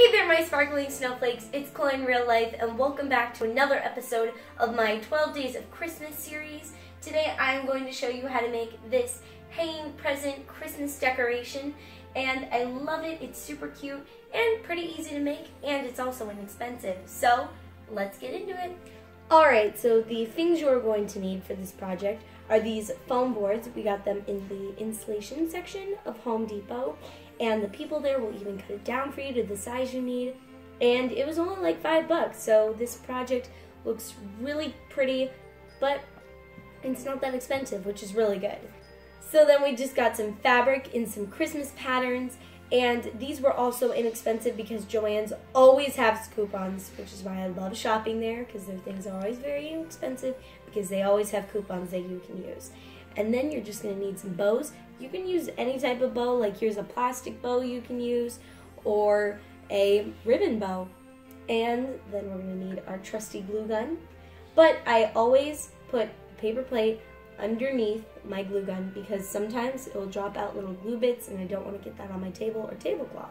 Hey there, my sparkling snowflakes. It's Chloe real life, and welcome back to another episode of my 12 Days of Christmas series. Today, I am going to show you how to make this hanging present Christmas decoration, and I love it. It's super cute and pretty easy to make, and it's also inexpensive. So, let's get into it. Alright, so the things you're going to need for this project are these foam boards. We got them in the insulation section of Home Depot, and the people there will even cut it down for you to the size you need. And it was only like five bucks, so this project looks really pretty, but it's not that expensive, which is really good. So then we just got some fabric in some Christmas patterns, and these were also inexpensive because Joann's always has coupons, which is why I love shopping there because their things are always very inexpensive because they always have coupons that you can use. And then you're just going to need some bows. You can use any type of bow, like here's a plastic bow you can use, or a ribbon bow. And then we're going to need our trusty glue gun. But I always put a paper plate underneath my glue gun because sometimes it will drop out little glue bits and I don't want to get that on my table or tablecloth.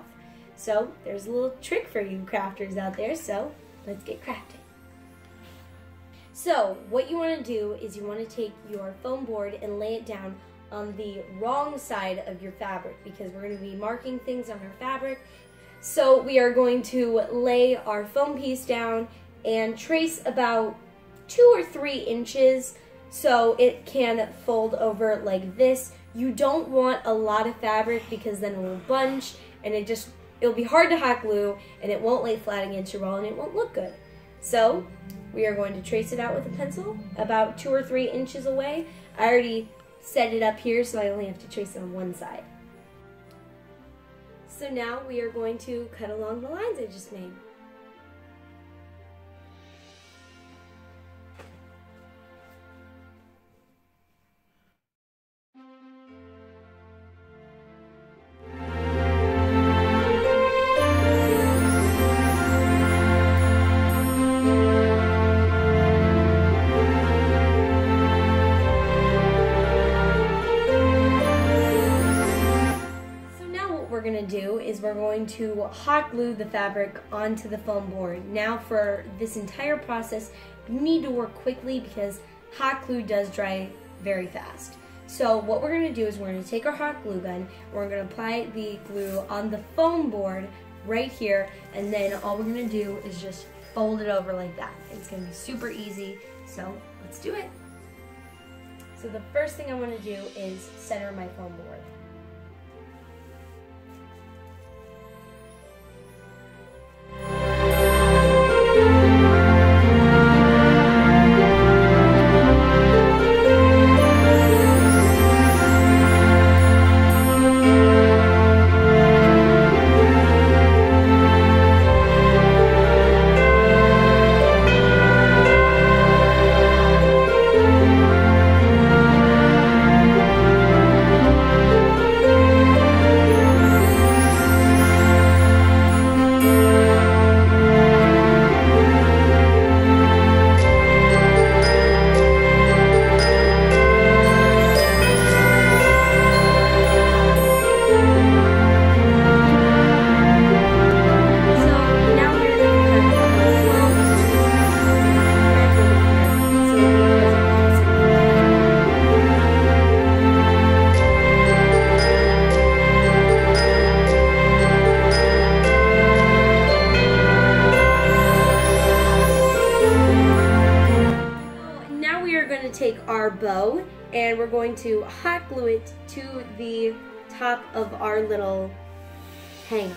So there's a little trick for you crafters out there, so let's get crafting. So what you want to do is you want to take your foam board and lay it down on the wrong side of your fabric because we're going to be marking things on our fabric. So we are going to lay our foam piece down and trace about two or three inches so it can fold over like this. You don't want a lot of fabric because then it will bunch and it just, it'll be hard to hot glue and it won't lay flat against your wall and it won't look good. So we are going to trace it out with a pencil about two or three inches away. I already set it up here so I only have to trace it on one side. So now we are going to cut along the lines I just made. We're going to hot glue the fabric onto the foam board. Now for this entire process, you need to work quickly because hot glue does dry very fast. So what we're going to do is we're going to take our hot glue gun, we're going to apply the glue on the foam board right here, and then all we're going to do is just fold it over like that. It's going to be super easy, so let's do it. So the first thing I want to do is center my foam board. Our bow and we're going to hot glue it to the top of our little hanger.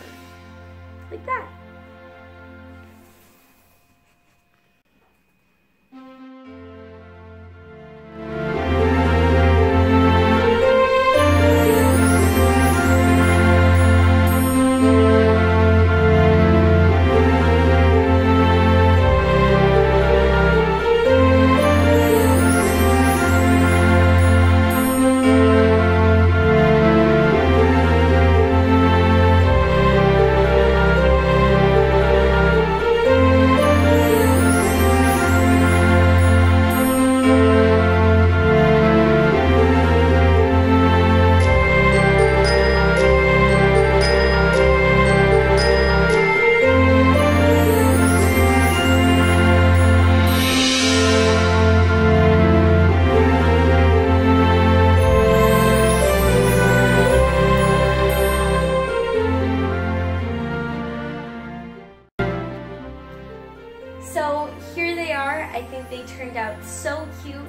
Like that. So here they are. I think they turned out so cute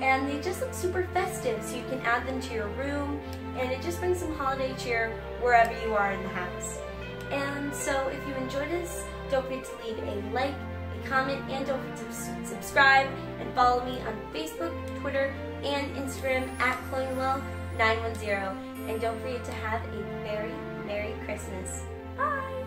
and they just look super festive so you can add them to your room and it just brings some holiday cheer wherever you are in the house. And so if you enjoyed this, don't forget to leave a like, a comment, and don't forget to subscribe and follow me on Facebook, Twitter, and Instagram at ChloeWell910. And don't forget to have a very Merry Christmas. Bye!